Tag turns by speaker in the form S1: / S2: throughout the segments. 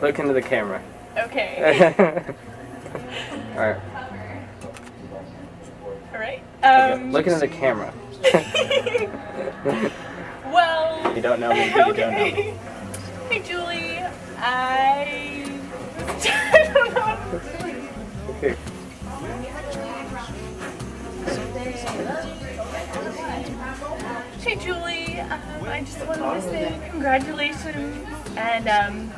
S1: Look into the camera.
S2: Okay.
S1: Alright.
S2: All right.
S1: Okay,
S2: Um,
S1: Look into the camera.
S2: well.
S1: You don't know me, but you don't know me.
S2: okay. Hey, Julie. I. I don't know.
S1: Okay.
S2: Hey, Julie. Um, I just wanted to say congratulations and um.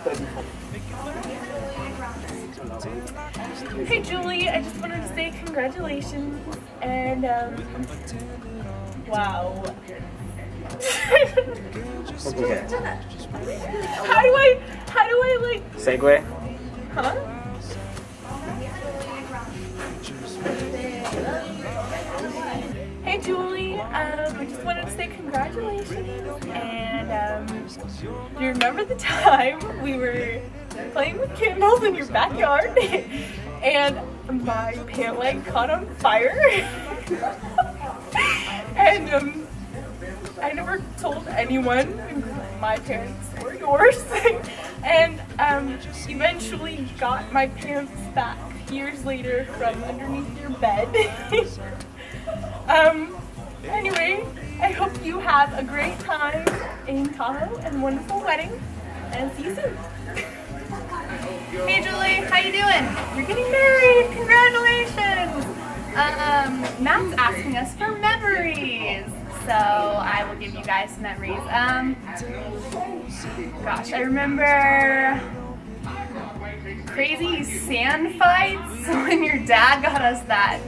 S2: Hey, Julie. I just wanted to say congratulations and um. Wow.
S1: Okay.
S2: how do I? How do I like?
S1: segue?
S2: Huh? Hey Julie, um, I just wanted to say congratulations. And um, do you remember the time we were playing with candles in your backyard and my pant leg caught on fire? and um, I never told anyone, my parents or yours, and um, eventually got my pants back years later from underneath your bed. um, anyway, I hope you have a great time in Tahoe and wonderful wedding, and see you soon. Hey Julie, how you doing? You're getting married. Congratulations. Um, Matt's asking us for memories, so I will give you guys some memories. Um, gosh, I remember crazy sand fights when your dad got us that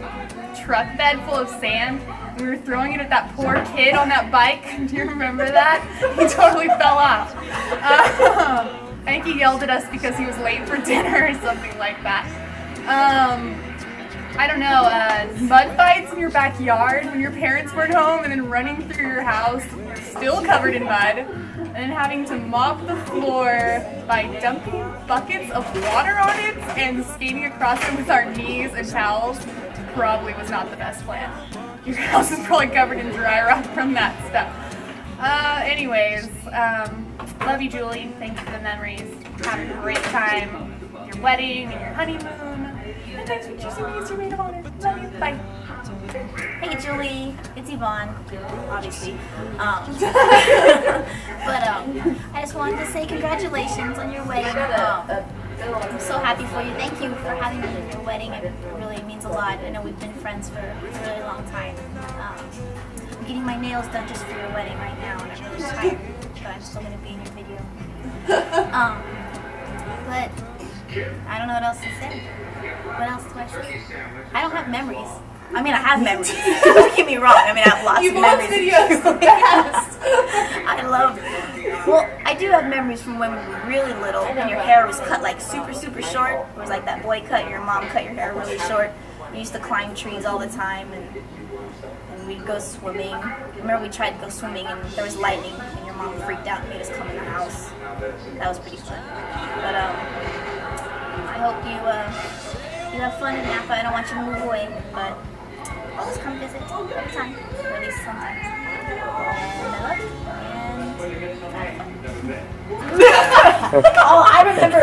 S2: truck bed full of sand. We were throwing it at that poor kid on that bike. Do you remember that? He totally fell off. Um, I think he yelled at us because he was late for dinner or something like that. Um, I don't know, uh, mud fights in your backyard when your parents weren't home and then running through your house still covered in mud and then having to mop the floor by dumping buckets of water on it and skating across it with our knees and towels probably was not the best plan. Your house is probably covered in dry rot from that stuff. Uh, anyways, um, love you, Julie. Thanks for the memories. Have a great time. Your wedding and your honeymoon. And thanks for choosing me as your maid of honor. Love you. Bye.
S3: Hey Julie, it's Yvonne, obviously. Um, but um, I just wanted to say congratulations on your wedding. Um, I'm so happy for you. Thank you for having me at your wedding. It really means a lot. I know we've been friends for a really long time. Um, I'm getting my nails done just for your wedding right now, and I'm really tired, but I'm still gonna be in your video. Um, but I don't know what else to say. What else do I say? I don't have memories. I mean, I have memories. Don't get me wrong. I mean, I have lots of memories. I love. Well, I do have memories from when we were really little, and your hair was cut like super, super short. It was like that boy cut. Your mom cut your hair really short. We used to climb trees all the time, and and we'd go swimming. I remember we tried to go swimming, and there was lightning, and your mom freaked out and made us come in the house. That was pretty fun. But um, I hope you uh, you have fun in Napa. I don't want you to move away, but I'll just come visit all the time, or at least sometimes. And I love you. And oh, I remember.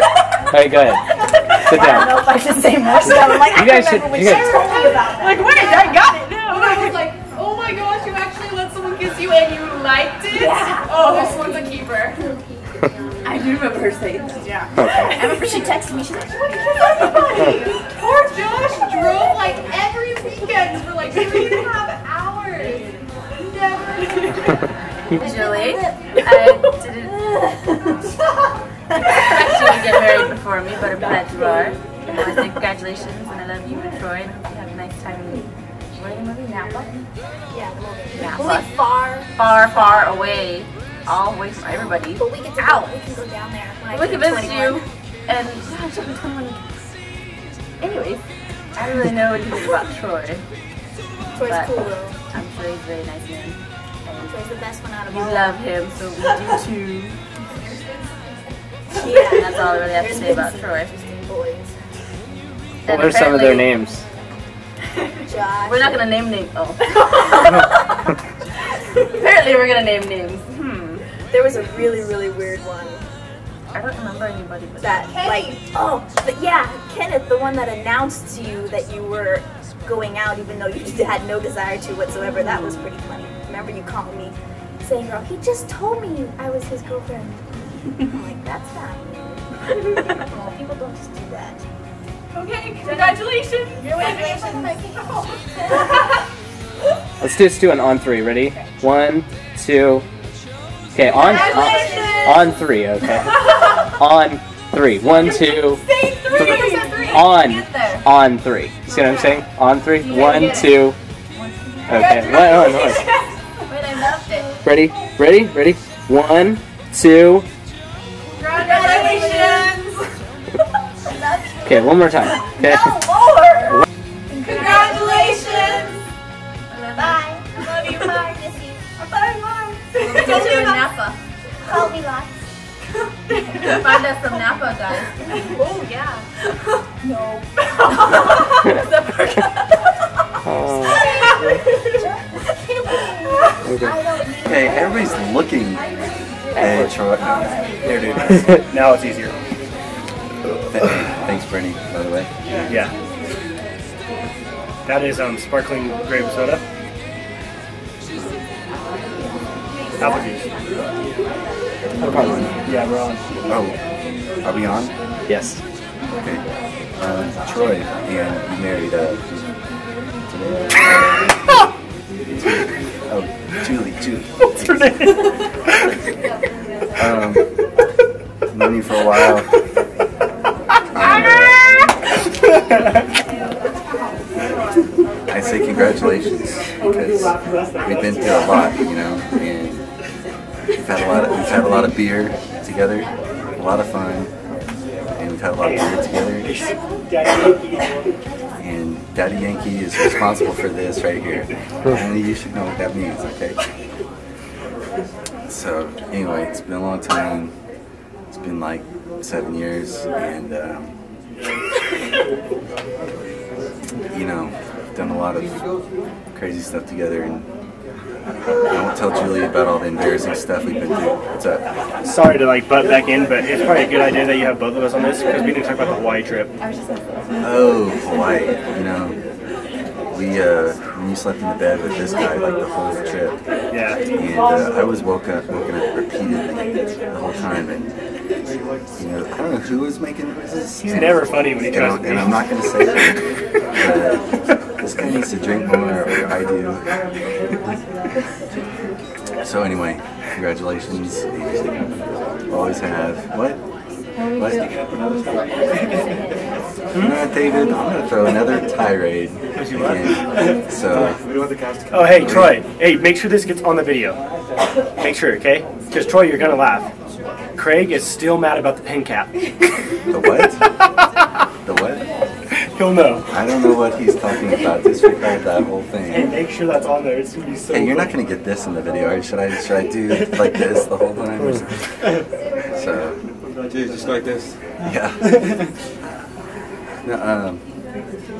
S1: Alright, go ahead. Sit
S3: I don't
S1: down.
S3: know if I should say more stuff. I'm like,
S1: You
S3: I
S1: guys
S3: remember
S1: should-
S3: when
S1: you guys-
S3: told me about that.
S2: Like, wait, I got it now.
S4: I was like, oh my gosh, you actually let someone kiss you and you liked it?
S3: Yeah.
S4: Oh, this one's a keeper.
S2: I do remember her saying that. Yeah.
S3: I remember she texted me. She's like, "What did you everybody?"
S4: Poor Josh drove like every weekend for like three and a half hours. Never.
S5: Julie, I didn't actually get married before me, but I'm glad you are. I say congratulations, and I love you and Troy, and hope you have a nice time in where are you moving? Napa?
S3: Yeah, we'll be
S5: Napa.
S3: far,
S5: Far, far away, all away from everybody.
S3: but we can go,
S5: Ow!
S3: we can go down there. When
S5: We
S3: turn
S5: can visit
S3: 21.
S5: you, and gosh, I'll be 21. Anyways, I don't really know what you think about Troy,
S3: Troy's
S5: but
S3: cool though.
S5: I'm sure he's a very nice man. And
S3: Troy's the best one out of
S5: you
S3: all.
S5: love him, so we do too.
S3: Yeah,
S5: And that's all I really have to say
S3: been
S5: about
S3: some
S5: Troy.
S3: interesting boys.
S1: What
S5: And
S1: are some of their names?
S3: Josh.
S5: We're not gonna name names. Oh. Apparently, we're gonna name names. Hmm.
S3: There was a really, really weird one.
S5: I don't remember anybody but
S3: that like oh but yeah kenneth the one that announced to you that you were going out even though you had no desire to whatsoever that was pretty funny remember you calling me saying girl he just told me i was his girlfriend i'm like that's fine well, people don't just do that
S2: Okay, congratulations.
S1: Let's do, let's do an on three. Ready? One, two. Okay, on on, on three. Okay. on three. One, two, three. On on three. See what I'm saying? On three. One, two. Okay. Wait, hold on, hold on.
S3: Wait, I loved it.
S1: Ready? Ready? Ready? One, two.
S2: Congratulations.
S1: Okay, one more time. Okay.
S3: more
S2: Congratulations.
S3: bye love you bye miss you
S2: Bye, mom.
S5: Get you in Napa.
S3: call me lots
S5: Find us some Napa guys.
S2: Oh yeah.
S1: Oh, okay.
S3: i don't need
S6: everybody's looking at Troy.
S7: There, dude. now it's easier.
S6: Th- Thanks, Bernie, by the way.
S7: Yeah. That is um, sparkling grape soda. Apple juice. Yeah, we're on.
S6: Oh, are we on?
S1: Yes.
S6: Okay. Um, Troy, and you married uh, oh, Julie, Julie.
S7: What's her name?
S6: Um, known you for a while. And, uh, I say because we've been through a lot, you know, and we've had a lot of we've had a lot of beer together, a lot of fun, and we've had a lot of beer together. And Daddy Yankee is responsible for this right here. Only you should know what that means, okay? So anyway, it's been a long time. It's been like seven years, and um, you know, done a lot of crazy stuff together. And I won't tell Julie about all the embarrassing stuff we've been through. What's up?
S7: Sorry to like butt back in, but it's probably a good idea that you have both of us on this because we didn't talk about the Hawaii trip.
S6: Oh, Hawaii. You know, we uh, when you slept in the bed with this guy like the whole trip.
S7: Yeah.
S6: and uh, I was woke up, woken up repeatedly the whole time, and you know, I don't know who was making noises.
S7: He's never funny when he
S6: and,
S7: tries
S6: I'm,
S7: to
S6: and I'm not gonna say it, but this guy needs to drink more, or I do. So anyway, congratulations. Always have what? What? You know what, David? I'm gonna throw another tirade again. So.
S7: Oh, hey, Troy. Hey, make sure this gets on the video. Make sure, okay? Because, Troy, you're going to laugh. Craig is still mad about the pin cap.
S6: The what? The what?
S7: He'll know.
S6: I don't know what he's talking about. Disregard that whole
S7: Hey,
S6: thing.
S7: make sure that's on there. It's going to be so
S6: Hey, you're not gonna get this in the video. Or should I? Should I do like this the whole time? Or something? So
S8: just like this.
S6: yeah. No, um.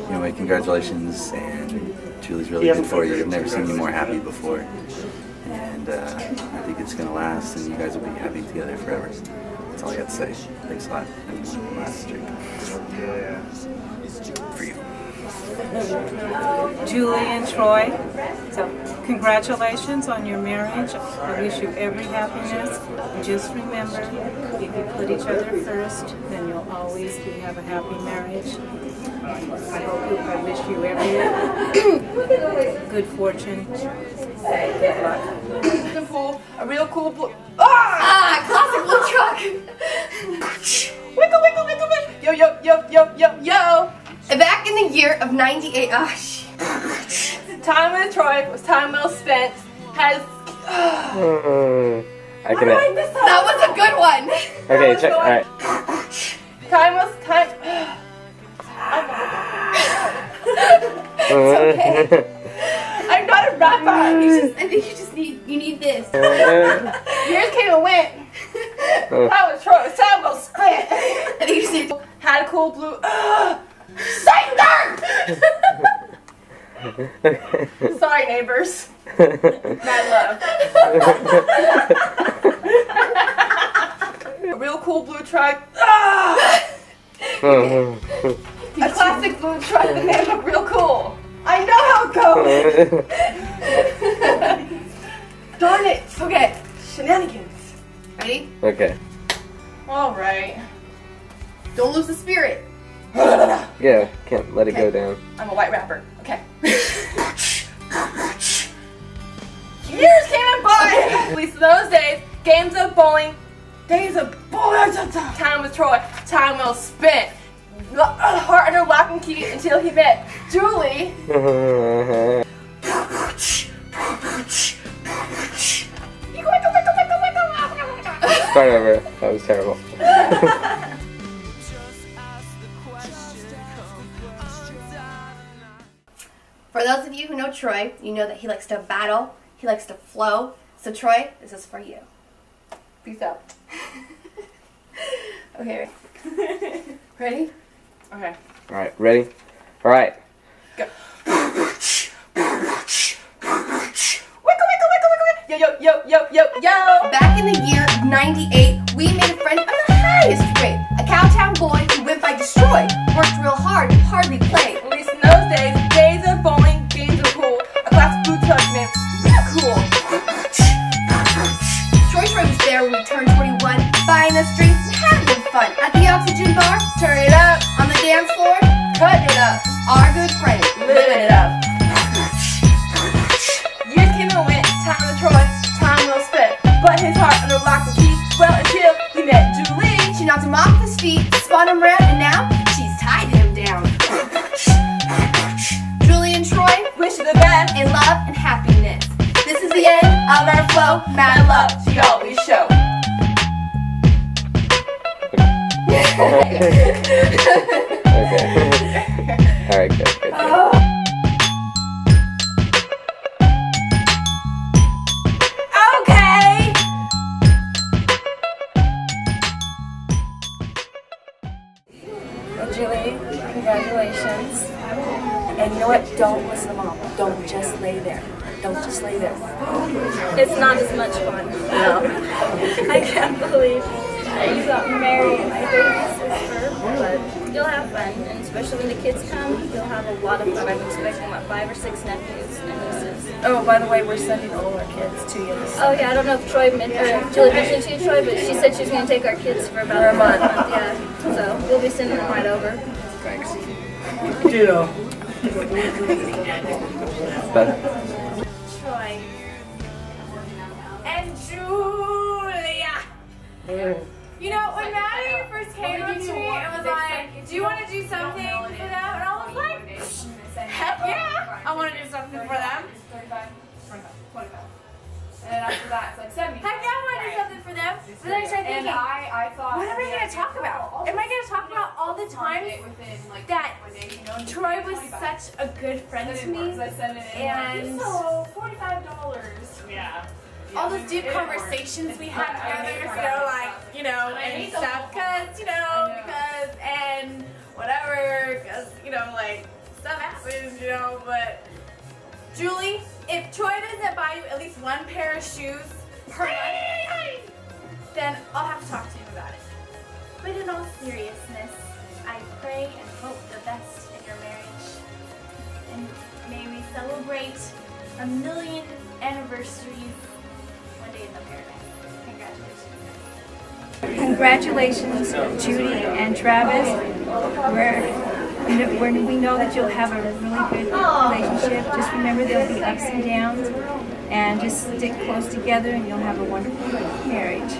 S6: Anyway, congratulations, and Julie's really good for you. I've never seen you more happy before, and uh, I think it's gonna last, and you guys will be happy together forever. That's all I got to say. Thanks a lot. And last drink for you.
S9: Julie and Troy. So congratulations on your marriage. I wish you every happiness. Just remember, if you put each other first, then you'll always be, have a happy marriage. I hope you, I wish you every good fortune. Good luck.
S4: A real cool book. Ah! Classic wiggle, wiggle, wiggle, wiggle. Yo, yo, yo, yo, yo, yo. Back in the year of 98. Ah, sh- time with Troy was time well spent. Has.
S1: I can.
S4: That was a good one.
S1: Okay, check. All right.
S4: Time was time.
S1: it's okay.
S4: I'm not a rapper. You just, I think you just need you need this. Here's came and went. That was Troy. Time well spent. I think you just had a cool blue. Uh, Sorry, neighbors. Mad love. a real cool blue truck. A classic blue truck that made it look real cool. I know how it goes. Darn it. Okay, shenanigans. Ready?
S1: okay.
S4: All right. Don't lose the spirit.
S1: Yeah, can't let it go down.
S4: I'm a white rapper. Okay. Years came and by. At least in those days, games of bowling, days of bowling. Time with Troy. Time well spent. Lo- Heart under lock and key until he met Julie. Uh-huh.
S1: Start over. That was terrible.
S4: For those of you who know Troy, you know that he likes to battle, he likes to flow. So, Troy, this is for you. Peace out. okay. Ready? Okay.
S1: All right, ready? All right.
S4: Go. Wickle, wickle, wickle, wickle, wickle. Yo, yo, yo, yo, yo, yo. Back in the year of 98, we made a friend of the highest rate. A cowtown boy who went by Destroy. Worked real hard, we're
S5: sending all our kids to you. this
S8: Oh yeah, I don't know if Troy men- or Julie mentioned to you, Troy, but she said she's gonna take our kids for about
S5: For a month.
S8: Yeah, so we'll be sending them right over.
S7: Ditto.
S1: Better.
S4: Troy. And Julia. You know, when Maddie first came up to me and was like, do you want to do something for them? And I was like, heck yeah, I want to do something for them.
S2: And then after that, it's like, send me.
S4: Heck yeah, I want to do something for them. But then I started
S2: And I, I thought.
S4: what am I going to talk about? Am I going to talk about all the times
S2: within like
S4: that
S2: one you know,
S4: Troy was
S2: 25.
S4: such a good friend
S2: I
S4: to
S2: didn't work
S4: me?
S2: 'cause I sent it in.
S4: And-
S2: so forty-five dollars. Yeah.
S4: all those deep conversations we had together, so like, you know, and stuff, cause, you know, because, and whatever, cause, you know, like, stuff happens, you know, but, Julie, if Troy doesn't buy you at least one pair of shoes per month, then I'll have to talk to him about it. But in all seriousness, I pray and hope the best in your marriage. And may we celebrate a million anniversaries one day in the paradise. Congratulations.
S10: Congratulations, Judy and Travis. We're, we're, we know that you'll have a really good relationship. Just remember there'll be ups and downs, and just stick close together, and you'll have a wonderful marriage.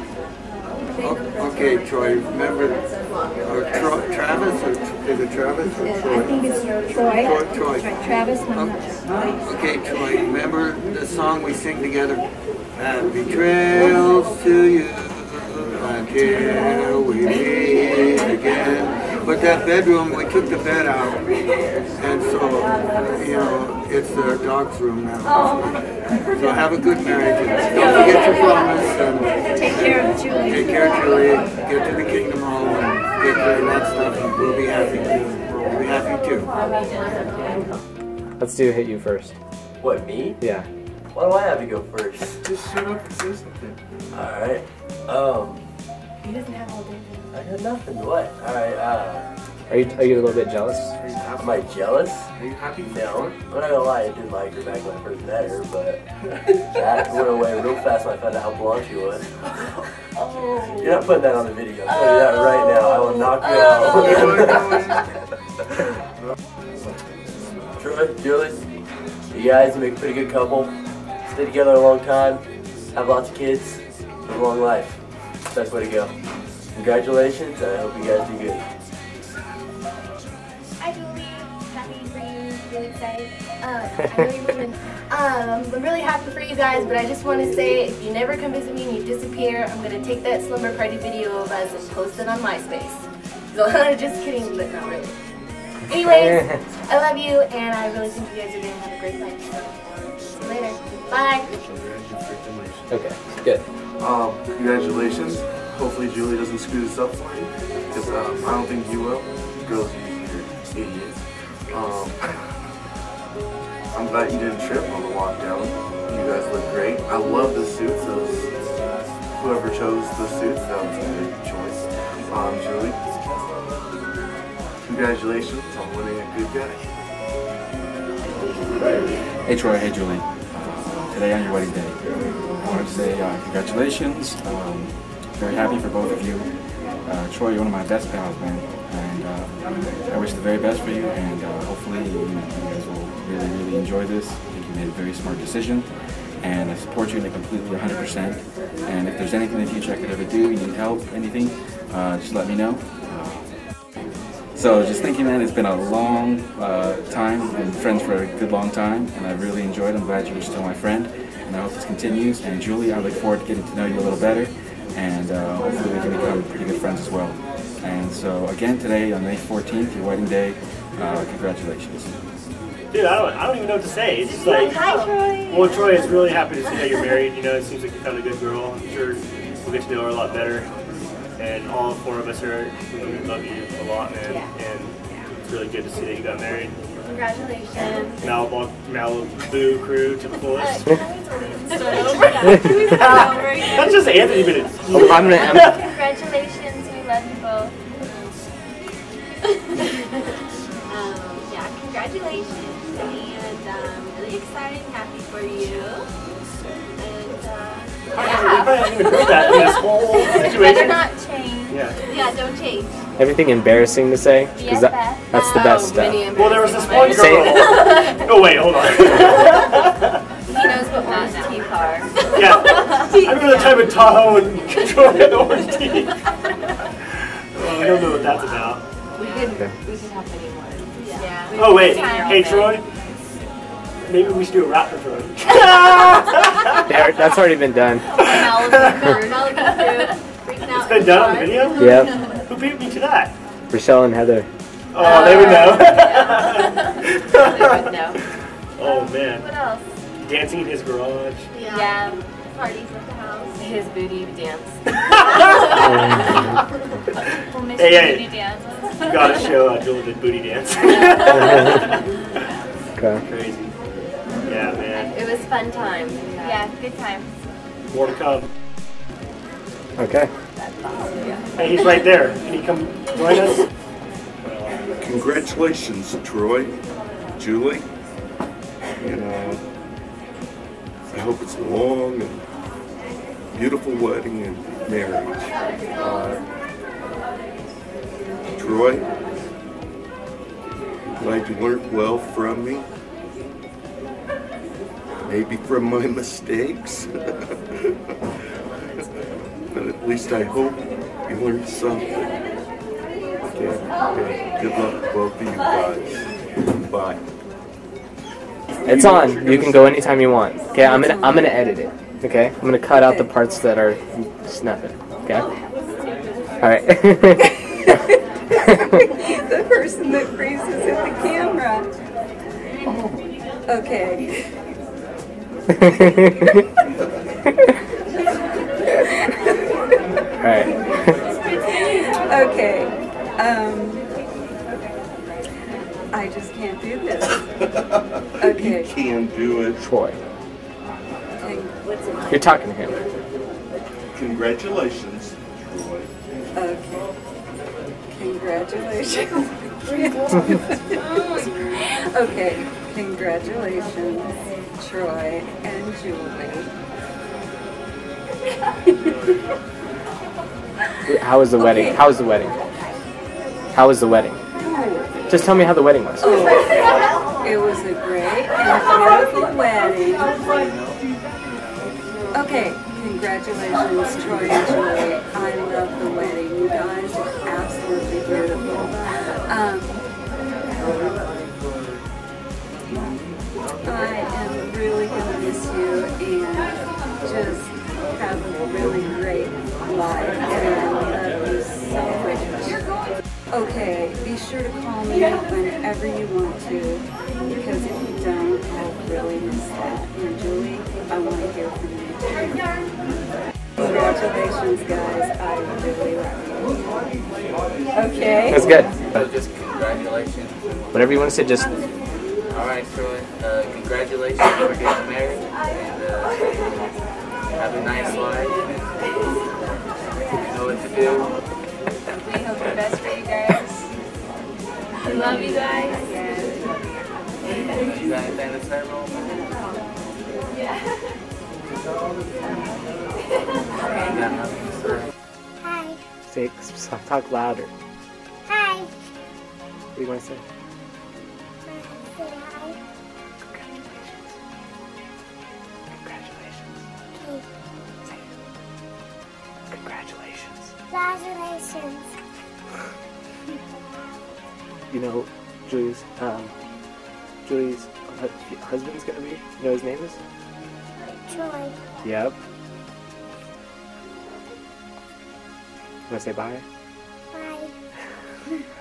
S11: Okay, Troy, remember, uh, Tro- Travis, or is it Travis or Troy?
S10: I think it's Troy.
S11: Troy, Troy.
S10: Travis. Sure.
S11: Okay, Troy, remember the song we sing together? Happy trails to you until we meet again. But that bedroom, we took the bed out, and so, you know, it's the dog's room now. So have a good marriage, and don't forget your promise, and
S10: Take care of Julie.
S11: Take care, of Julie. Get to the Kingdom Hall and get care of that stuff, and we'll be happy. too. We'll be happy too.
S1: Let's do hit you first.
S12: What, me?
S1: Yeah.
S12: Why do I have to go first?
S11: Just shut up and say something.
S12: Alright. Um,
S4: He doesn't have all day.
S12: I got nothing. What? Alright, uh,
S1: Are you are you a little bit jealous?
S12: am I jealous? Are you happy? No. I'm not gonna lie, I didn't like her back when I first met her, but that went away real fast when I found out how blonde she was. You're not putting that on the video. I'm telling you that right now. I will knock you out. Troy, Julie, you guys make a pretty good couple. Stay together a long time, have lots of kids, live a long life. Best way to go. Congratulations, and I hope you guys do good.
S3: Hi, Julie. Happy for you. Really excited. Uh, I know you're moving. Um, I'm really happy for you guys, but I just want to say if you never come visit me and you disappear, I'm going to take that slumber party video of us and post it on MySpace. So, just kidding, but not really. Anyways, I love you, and I really think you guys are going to have a great life. So, see you later. Bye.
S1: Okay, good.
S13: Um, congratulations. Hopefully Julie doesn't screw this up for you, because um, I don't think you will. Girls you're idiots. Um, I'm glad you didn't trip on the walk down. You guys look great. I love the suits. Those, whoever chose the suits, that was a good choice. Um, Julie, congratulations on winning a good guy.
S14: Hey Troy, hey Julie. Uh, today on your wedding day, wanted to say uh, congratulations. Um, very happy for both of you. Uh, Troy, you're one of my best pals, man, and uh, I wish the very best for you. And uh, hopefully, you, you guys will really, really enjoy this. I think you made a very smart decision, and I support you in it completely, 100%. And if there's anything in the future I could ever do, you need help, anything, uh, just let me know. So just thinking, man, it's been a long uh, time. We've been friends for a good long time, and I've really enjoyed. I'm glad you're still my friend, and I hope this continues. And Julie, I look forward to getting to know you a little better, and uh, hopefully we can become pretty good friends as well. And so again, today on May 14th, your wedding day, uh, congratulations.
S7: Dude, I don't, I don't even know what to say. It's just like,
S3: Hi, Troy.
S7: well, Troy is really happy to see that you're married. You know, it seems like you found a good girl. I'm sure we'll get to know her a lot better. And all four of us are, we love you a lot, man. And it's really good to see that you got married.
S3: Congratulations.
S7: Malibu, Malibu crew to the fullest. That's just Anthony, but it's.
S1: Oh, I'm gonna. I'm,
S3: Congratulations, we love you both. um, yeah, congratulations, and um, really excited, and happy for you. And uh,
S7: We probably haven't even heard that in this whole
S3: better
S7: situation.
S3: not change.
S7: Yeah.
S3: Yeah, don't change.
S1: Everything embarrassing to say? 'Cause
S3: Yes,
S1: that, that's the oh, best stuff.
S7: Well, there was this one
S1: Say
S7: girl. oh wait, hold on.
S3: He knows what orange teeth are.
S7: Yeah. I remember the time in Tahoe and Troy had orange teeth. Oh, I don't know what that's about.
S4: We could, we could have many more.
S3: Yeah.
S7: Oh wait, hey Troy. Maybe we should do a rap for Troy.
S1: There- that's already been done.
S7: It's been done on the video?
S1: Yep.
S7: Who beat me to that?
S1: Rochelle and Heather.
S7: Oh, they would know.
S4: They would know.
S7: oh man.
S3: What else?
S7: Dancing in his garage.
S3: Yeah. yeah. Parties at the house.
S4: His booty dance.
S3: We'll miss
S7: Hey,
S3: your
S7: hey.
S3: booty dances.
S7: You gotta show uh, Julie did booty dance.
S1: Okay.
S7: Crazy. Yeah, man.
S4: It was fun times.
S3: Yeah, good time.
S7: More to come.
S1: Okay.
S7: Hey, he's right there. Can he come join us?
S15: Congratulations, Troy, Julie. And uh, I hope it's a long and beautiful wedding and marriage. Uh, Troy, glad you learned well from me. Maybe from my mistakes. but at least I hope you learned something. Okay, okay. Good luck to both of you guys. Bye.
S1: It's on. You can go anytime you want. Okay, I'm gonna I'm gonna edit it. Okay, I'm gonna cut out the parts that are snuffing. Okay. All right.
S16: the person that freezes at the camera. Okay.
S1: All right.
S16: Okay. Um, I just can't do this. Okay.
S15: You can do it.
S1: Troy,
S16: Okay.
S1: you're talking to him.
S15: Congratulations,
S16: Okay. Congratulations. okay, congratulations, Troy and Julie.
S1: How was the wedding?
S16: Okay.
S1: How was the wedding? How was the wedding? Just tell me how the wedding was.
S16: Oh, it was a great and beautiful wedding. Okay, congratulations, Troy and Julie. I love the wedding. You guys are absolutely beautiful. Um, I am really going to miss you and just have a really great life. And I love you. Okay, be sure to call me whenever you want to, because if you don't, I'll really miss that. And Julie, I want to hear from you. Congratulations, guys. I really love you. Okay?
S1: That's good.
S17: So just congratulations.
S1: Whatever you want to say, just
S17: All right, Troy. Uh, congratulations for getting married and uh, have a nice life. You know what to do.
S5: We hope the best for you guys. We love you guys.
S17: You got anything to say, Roman? Ain't got nothing to say.
S18: Hi.
S1: say, talk louder.
S18: Hi.
S1: What do you want to say?
S18: Say
S1: You know, Julie's um, Julie's husband's gonna be. You know his name is?
S18: Troy.
S1: Yep. Want to say bye?
S18: Bye.